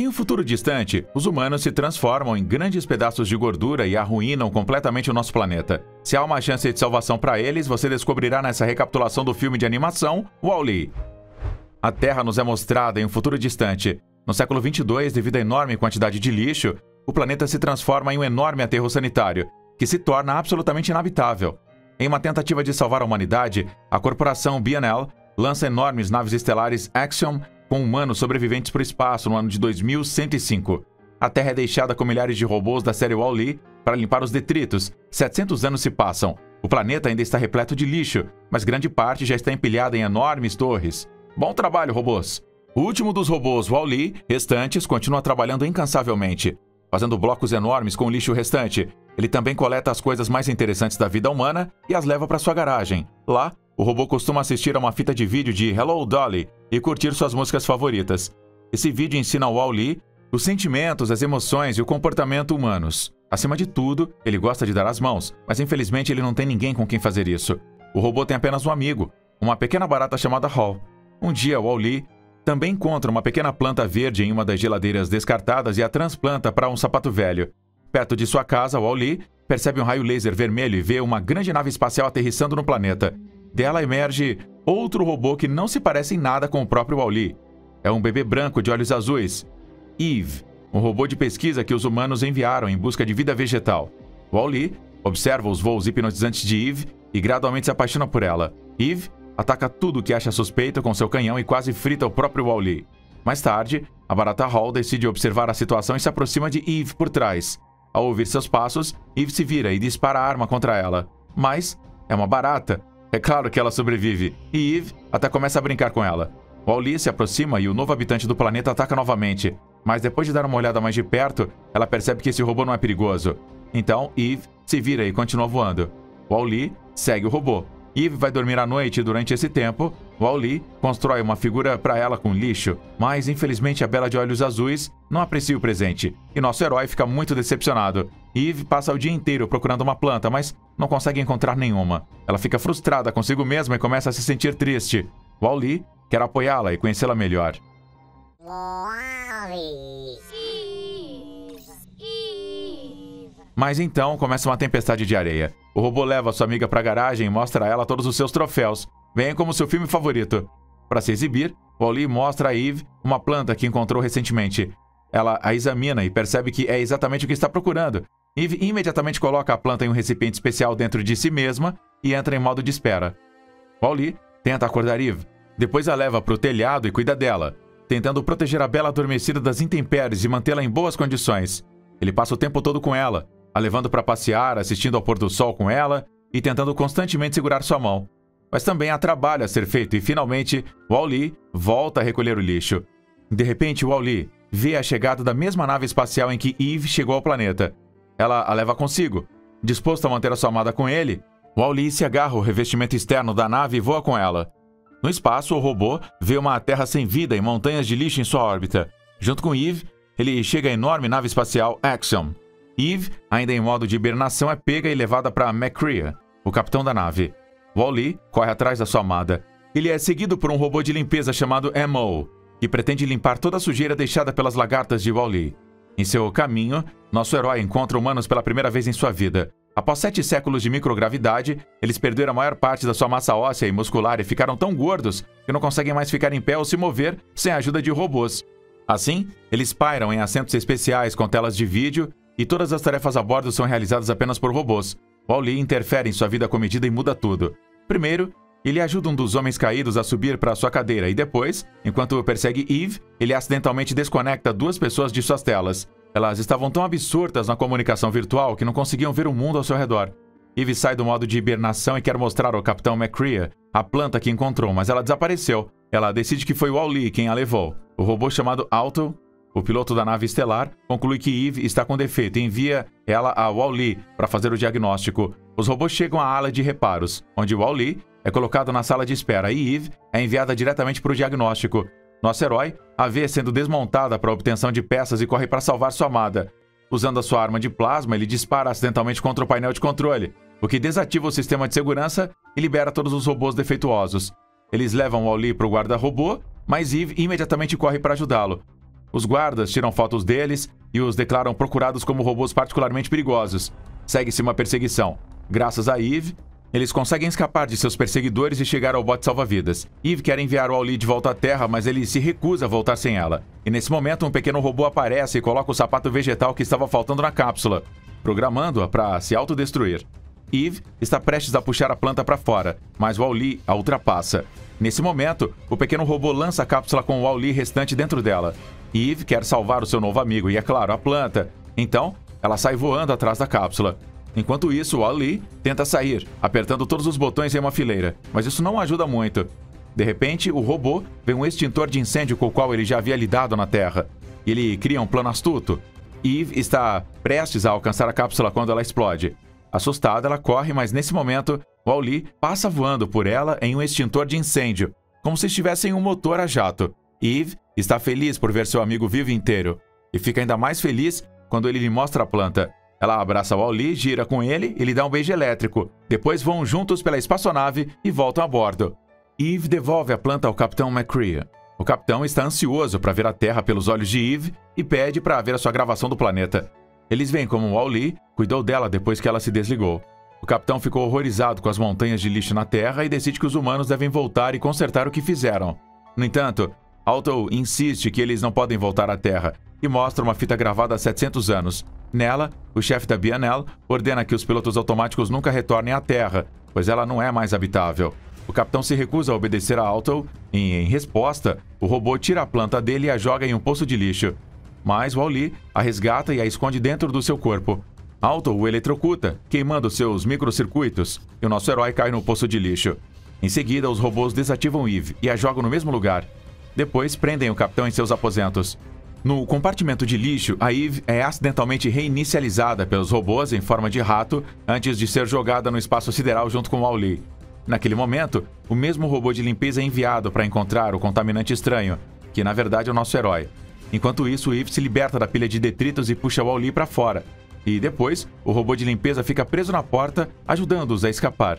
Em um futuro distante, os humanos se transformam em grandes pedaços de gordura e arruinam completamente o nosso planeta. Se há uma chance de salvação para eles, você descobrirá nessa recapitulação do filme de animação Wall-E. A Terra nos é mostrada em um futuro distante. No século 22, devido à enorme quantidade de lixo, o planeta se transforma em um enorme aterro sanitário, que se torna absolutamente inabitável. Em uma tentativa de salvar a humanidade, a corporação BNL lança enormes naves estelares Axiom com humanos sobreviventes para o espaço no ano de 2105. A Terra é deixada com milhares de robôs da série Wall-E para limpar os detritos. 700 anos se passam. O planeta ainda está repleto de lixo, mas grande parte já está empilhada em enormes torres. Bom trabalho, robôs! O último dos robôs Wall-E restantes continua trabalhando incansavelmente, fazendo blocos enormes com o lixo restante. Ele também coleta as coisas mais interessantes da vida humana e as leva para sua garagem. Lá, o robô costuma assistir a uma fita de vídeo de Hello Dolly e curtir suas músicas favoritas. Esse vídeo ensina ao Wall-E os sentimentos, as emoções e o comportamento humanos. Acima de tudo, ele gosta de dar as mãos, mas infelizmente ele não tem ninguém com quem fazer isso. O robô tem apenas um amigo, uma pequena barata chamada Hall. Um dia, Wall-E também encontra uma pequena planta verde em uma das geladeiras descartadas e a transplanta para um sapato velho. Perto de sua casa, Wall-E percebe um raio laser vermelho e vê uma grande nave espacial aterrissando no planeta. Dela emerge outro robô que não se parece em nada com o próprio Wall-E. É um bebê branco de olhos azuis. Eve, um robô de pesquisa que os humanos enviaram em busca de vida vegetal. Wall-E observa os voos hipnotizantes de Eve e gradualmente se apaixona por ela. Eve ataca tudo que acha suspeito com seu canhão e quase frita o próprio Wall-E. Mais tarde, a barata Hall decide observar a situação e se aproxima de Eve por trás. Ao ouvir seus passos, Eve se vira e dispara a arma contra ela. Mas é uma barata é claro que ela sobrevive, e Eve até começa a brincar com ela. Wally se aproxima e o novo habitante do planeta ataca novamente, mas depois de dar uma olhada mais de perto, ela percebe que esse robô não é perigoso. Então, Eve se vira e continua voando. Wally segue o robô, Eve vai dormir à noite e durante esse tempo, Wall-E constrói uma figura para ela com lixo, mas infelizmente a Bela de Olhos Azuis não aprecia o presente, e nosso herói fica muito decepcionado. Eve passa o dia inteiro procurando uma planta, mas não consegue encontrar nenhuma. Ela fica frustrada consigo mesma e começa a se sentir triste. Wall-E quer apoiá-la e conhecê-la melhor. Mas então começa uma tempestade de areia. O robô leva sua amiga para a garagem e mostra a ela todos os seus troféus, bem como seu filme favorito. Para se exibir, Wally mostra a Eve uma planta que encontrou recentemente. Ela a examina e percebe que é exatamente o que está procurando. Eve imediatamente coloca a planta em um recipiente especial dentro de si mesma e entra em modo de espera. Wally tenta acordar Eve, depois a leva para o telhado e cuida dela, tentando proteger a bela adormecida das intempéries e mantê-la em boas condições. Ele passa o tempo todo com ela, a levando para passear, assistindo ao pôr do sol com ela e tentando constantemente segurar sua mão. Mas também há trabalho a ser feito e finalmente Wally volta a recolher o lixo. De repente, Wally vê a chegada da mesma nave espacial em que Eve chegou ao planeta. Ela a leva consigo. Disposto a manter a sua amada com ele, Wally se agarra ao revestimento externo da nave e voa com ela. No espaço, o robô vê uma Terra sem vida e montanhas de lixo em sua órbita. Junto com Eve, ele chega à enorme nave espacial Axiom, Eve, ainda em modo de hibernação, é pega e levada para McCrea, o capitão da nave. Wally corre atrás da sua amada. Ele é seguido por um robô de limpeza chamado Mo, que pretende limpar toda a sujeira deixada pelas lagartas de Wally. Em seu caminho, nosso herói encontra humanos pela primeira vez em sua vida. Após sete séculos de microgravidade, eles perderam a maior parte da sua massa óssea e muscular e ficaram tão gordos que não conseguem mais ficar em pé ou se mover sem a ajuda de robôs. Assim, eles pairam em assentos especiais com telas de vídeo e todas as tarefas a bordo são realizadas apenas por robôs. Wally interfere em sua vida comedida e muda tudo. Primeiro, ele ajuda um dos homens caídos a subir para sua cadeira e depois, enquanto persegue Eve, ele acidentalmente desconecta duas pessoas de suas telas. Elas estavam tão absurdas na comunicação virtual que não conseguiam ver o mundo ao seu redor. Eve sai do modo de hibernação e quer mostrar ao Capitão McCrea a planta que encontrou, mas ela desapareceu. Ela decide que foi Wally quem a levou. O robô chamado Alto o piloto da nave estelar conclui que Eve está com defeito e envia ela a Wall-E para fazer o diagnóstico. Os robôs chegam à ala de reparos, onde Wall-E é colocado na sala de espera e Eve é enviada diretamente para o diagnóstico. Nosso herói a vê sendo desmontada para obtenção de peças e corre para salvar sua amada. Usando a sua arma de plasma, ele dispara acidentalmente contra o painel de controle, o que desativa o sistema de segurança e libera todos os robôs defeituosos. Eles levam Wall-E para o guarda-robô, mas Eve imediatamente corre para ajudá-lo. Os guardas tiram fotos deles e os declaram procurados como robôs particularmente perigosos. Segue-se uma perseguição. Graças a Eve, eles conseguem escapar de seus perseguidores e chegar ao bote salva-vidas. Eve quer enviar o Wally de volta à Terra, mas ele se recusa a voltar sem ela. E nesse momento, um pequeno robô aparece e coloca o sapato vegetal que estava faltando na cápsula, programando-a para se autodestruir. Eve está prestes a puxar a planta para fora, mas Wally a ultrapassa. Nesse momento, o pequeno robô lança a cápsula com o Wally restante dentro dela. Eve quer salvar o seu novo amigo e, é claro, a planta. Então, ela sai voando atrás da cápsula. Enquanto isso, Ali tenta sair, apertando todos os botões em uma fileira, mas isso não ajuda muito. De repente, o robô vê um extintor de incêndio com o qual ele já havia lidado na Terra. Ele cria um plano astuto. Eve está prestes a alcançar a cápsula quando ela explode. Assustada, ela corre, mas nesse momento, Wally passa voando por ela em um extintor de incêndio, como se estivesse em um motor a jato. Eve está feliz por ver seu amigo vivo inteiro, e fica ainda mais feliz quando ele lhe mostra a planta. Ela abraça o Wally, gira com ele e lhe dá um beijo elétrico. Depois vão juntos pela espaçonave e voltam a bordo. Eve devolve a planta ao capitão McCree. O capitão está ansioso para ver a Terra pelos olhos de Eve e pede para ver a sua gravação do planeta. Eles veem como Wally cuidou dela depois que ela se desligou. O capitão ficou horrorizado com as montanhas de lixo na Terra e decide que os humanos devem voltar e consertar o que fizeram. No entanto, Alto insiste que eles não podem voltar à Terra e mostra uma fita gravada há 700 anos, Nela, o chefe da BNL ordena que os pilotos automáticos nunca retornem à Terra, pois ela não é mais habitável. O capitão se recusa a obedecer a Alto e, em resposta, o robô tira a planta dele e a joga em um poço de lixo. Mas Wally a resgata e a esconde dentro do seu corpo. Alto o eletrocuta, queimando seus microcircuitos, e o nosso herói cai no poço de lixo. Em seguida, os robôs desativam Eve e a jogam no mesmo lugar. Depois, prendem o capitão em seus aposentos. No compartimento de lixo, a Eve é acidentalmente reinicializada pelos robôs em forma de rato antes de ser jogada no espaço sideral junto com Wally. Naquele momento, o mesmo robô de limpeza é enviado para encontrar o contaminante estranho, que na verdade é o nosso herói. Enquanto isso, Eve se liberta da pilha de detritos e puxa Wally para fora. E depois, o robô de limpeza fica preso na porta, ajudando-os a escapar.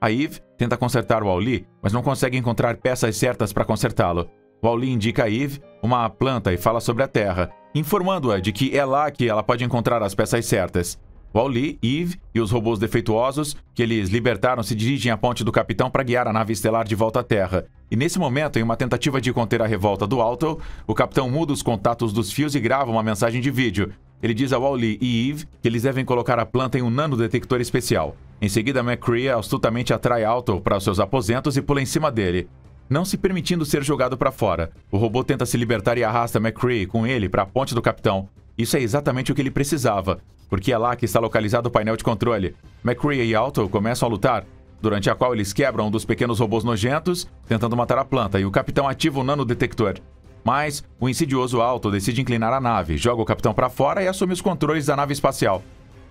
A Eve tenta consertar o Wally, mas não consegue encontrar peças certas para consertá-lo. Wally indica a Eve uma planta e fala sobre a Terra, informando-a de que é lá que ela pode encontrar as peças certas. Wally, Eve e os robôs defeituosos que eles libertaram se dirigem à ponte do capitão para guiar a nave estelar de volta à Terra. E nesse momento, em uma tentativa de conter a revolta do Alto, o capitão muda os contatos dos fios e grava uma mensagem de vídeo. Ele diz a Wally e Eve que eles devem colocar a planta em um nanodetector especial. Em seguida, McCree astutamente atrai Alto para seus aposentos e pula em cima dele não se permitindo ser jogado para fora. O robô tenta se libertar e arrasta McCree com ele para a ponte do capitão. Isso é exatamente o que ele precisava, porque é lá que está localizado o painel de controle. McCree e Alto começam a lutar, durante a qual eles quebram um dos pequenos robôs nojentos, tentando matar a planta, e o capitão ativa o nanodetector. Mas o insidioso Alto decide inclinar a nave, joga o capitão para fora e assume os controles da nave espacial.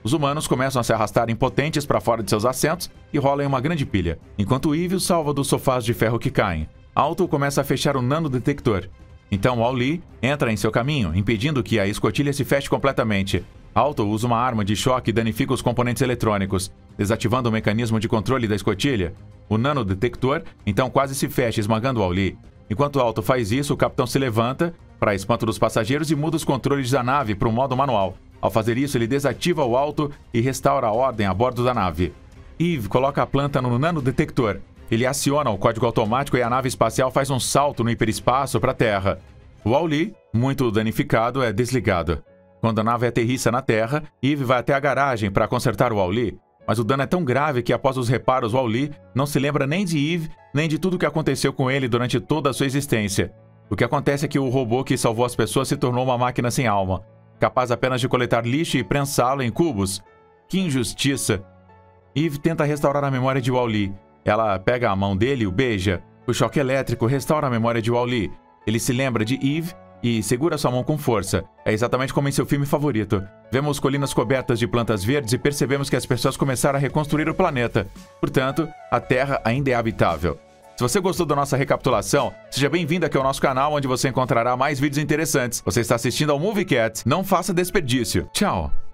Os humanos começam a se arrastar impotentes para fora de seus assentos e rolam em uma grande pilha, enquanto os salva dos sofás de ferro que caem. Alto começa a fechar o nanodetector. Então Wall-Lee entra em seu caminho, impedindo que a escotilha se feche completamente. Alto usa uma arma de choque e danifica os componentes eletrônicos, desativando o mecanismo de controle da escotilha. O nanodetector então quase se fecha, esmagando Wall-Lee. Enquanto Alto faz isso, o capitão se levanta, para espanto dos passageiros, e muda os controles da nave para o modo manual. Ao fazer isso, ele desativa o alto e restaura a ordem a bordo da nave. Eve coloca a planta no nanodetector. Ele aciona o código automático e a nave espacial faz um salto no hiperespaço para a Terra. Wall-E, muito danificado, é desligado. Quando a nave aterrissa na Terra, Eve vai até a garagem para consertar o Wall-E, mas o dano é tão grave que após os reparos, Wall-E não se lembra nem de Eve, nem de tudo o que aconteceu com ele durante toda a sua existência. O que acontece é que o robô que salvou as pessoas se tornou uma máquina sem alma capaz apenas de coletar lixo e prensá-lo em cubos. Que injustiça! Eve tenta restaurar a memória de Wally. Ela pega a mão dele e o beija. O choque elétrico restaura a memória de Wally. Ele se lembra de Eve e segura sua mão com força. É exatamente como em seu filme favorito. Vemos colinas cobertas de plantas verdes e percebemos que as pessoas começaram a reconstruir o planeta. Portanto, a Terra ainda é habitável. Se você gostou da nossa recapitulação, seja bem-vindo aqui ao nosso canal, onde você encontrará mais vídeos interessantes. Você está assistindo ao Movie Cat, não faça desperdício. Tchau!